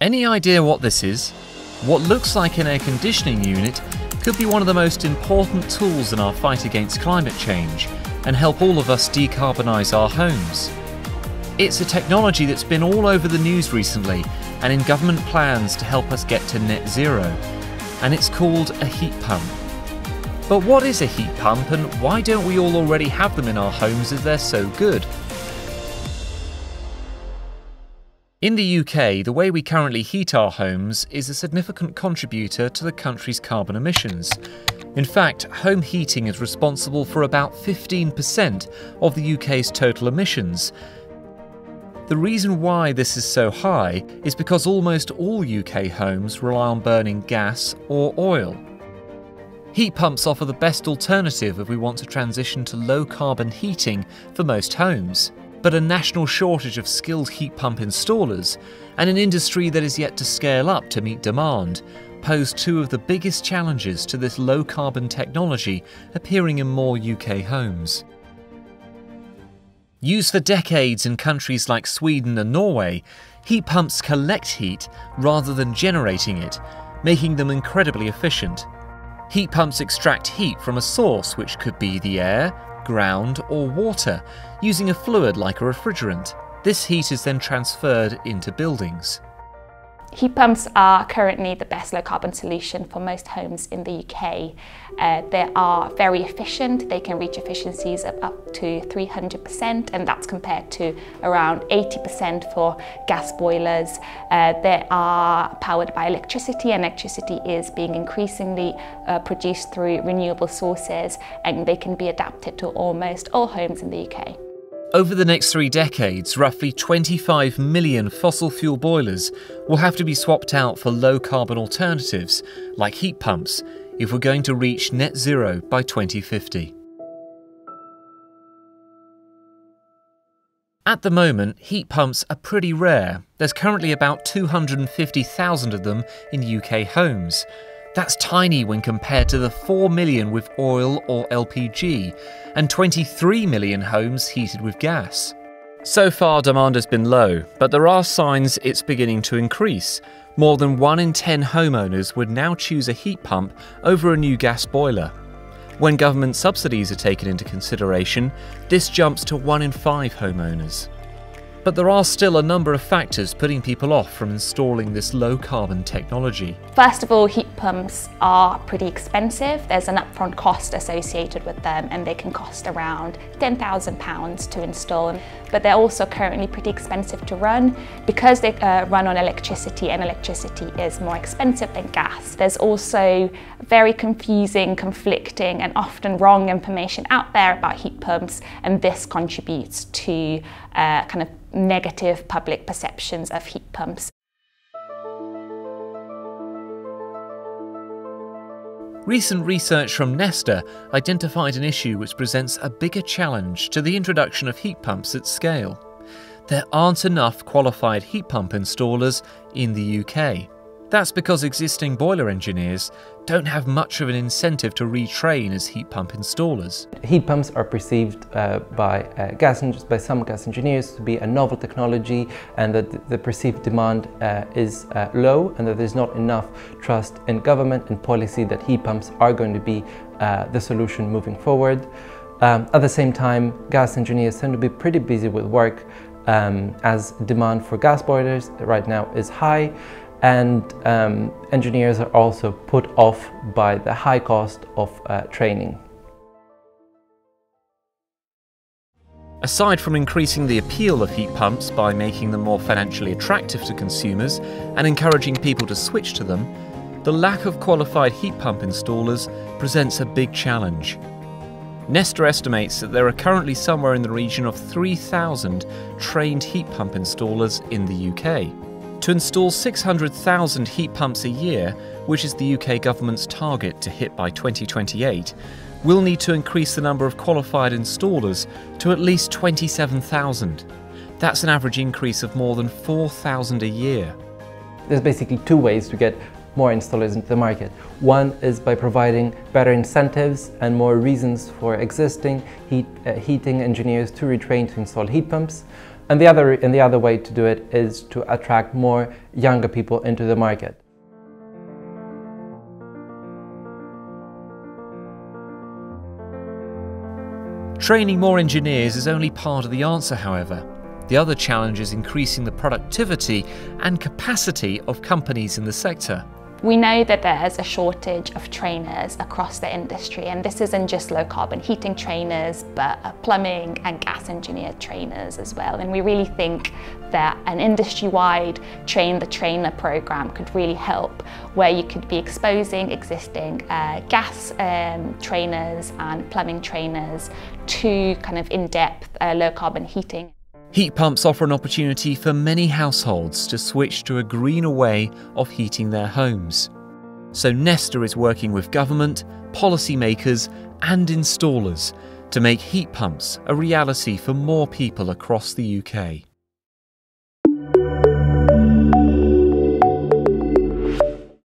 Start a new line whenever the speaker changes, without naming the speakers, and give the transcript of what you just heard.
Any idea what this is? What looks like an air conditioning unit could be one of the most important tools in our fight against climate change and help all of us decarbonise our homes. It's a technology that's been all over the news recently and in government plans to help us get to net zero, and it's called a heat pump. But what is a heat pump and why don't we all already have them in our homes if they're so good? In the UK, the way we currently heat our homes is a significant contributor to the country's carbon emissions. In fact, home heating is responsible for about 15% of the UK's total emissions. The reason why this is so high is because almost all UK homes rely on burning gas or oil. Heat pumps offer the best alternative if we want to transition to low carbon heating for most homes but a national shortage of skilled heat pump installers and an industry that is yet to scale up to meet demand pose two of the biggest challenges to this low carbon technology appearing in more UK homes. Used for decades in countries like Sweden and Norway, heat pumps collect heat rather than generating it, making them incredibly efficient. Heat pumps extract heat from a source which could be the air, ground, or water using a fluid like a refrigerant. This heat is then transferred into buildings.
Heat pumps are currently the best low carbon solution for most homes in the UK. Uh, they are very efficient, they can reach efficiencies of up to 300% and that's compared to around 80% for gas boilers. Uh, they are powered by electricity and electricity is being increasingly uh, produced through renewable sources and they can be adapted to almost all homes in the UK.
Over the next three decades, roughly 25 million fossil fuel boilers will have to be swapped out for low carbon alternatives, like heat pumps, if we're going to reach net zero by 2050. At the moment, heat pumps are pretty rare. There's currently about 250,000 of them in UK homes. That's tiny when compared to the 4 million with oil or LPG and 23 million homes heated with gas. So far, demand has been low, but there are signs it's beginning to increase. More than 1 in 10 homeowners would now choose a heat pump over a new gas boiler. When government subsidies are taken into consideration, this jumps to 1 in 5 homeowners. But there are still a number of factors putting people off from installing this low carbon technology.
First of all, heat pumps are pretty expensive. There's an upfront cost associated with them and they can cost around £10,000 to install. But they're also currently pretty expensive to run because they uh, run on electricity and electricity is more expensive than gas. There's also very confusing, conflicting and often wrong information out there about heat pumps and this contributes to uh, kind of negative public perceptions of heat pumps.
Recent research from Nesta identified an issue which presents a bigger challenge to the introduction of heat pumps at scale. There aren't enough qualified heat pump installers in the UK. That's because existing boiler engineers don't have much of an incentive to retrain as heat pump installers.
Heat pumps are perceived uh, by, uh, gas by some gas engineers to be a novel technology and that the perceived demand uh, is uh, low and that there's not enough trust in government and policy that heat pumps are going to be uh, the solution moving forward. Um, at the same time, gas engineers tend to be pretty busy with work um, as demand for gas boilers right now is high and um, engineers are also put off by the high cost of uh, training.
Aside from increasing the appeal of heat pumps by making them more financially attractive to consumers and encouraging people to switch to them, the lack of qualified heat pump installers presents a big challenge. Nesta estimates that there are currently somewhere in the region of 3,000 trained heat pump installers in the UK. To install 600,000 heat pumps a year, which is the UK government's target to hit by 2028, we'll need to increase the number of qualified installers to at least 27,000. That's an average increase of more than 4,000 a year.
There's basically two ways to get more installers into the market. One is by providing better incentives and more reasons for existing heat, uh, heating engineers to retrain to install heat pumps. And the other, and the other way to do it is to attract more younger people into the market.
Training more engineers is only part of the answer, however. The other challenge is increasing the productivity and capacity of companies in the sector.
We know that there's a shortage of trainers across the industry and this isn't just low carbon heating trainers but plumbing and gas engineer trainers as well and we really think that an industry-wide train the trainer program could really help where you could be exposing existing uh, gas um, trainers and plumbing trainers to kind of in-depth uh, low carbon heating.
Heat pumps offer an opportunity for many households to switch to a greener way of heating their homes. So Nesta is working with government, policymakers, and installers to make heat pumps a reality for more people across the UK.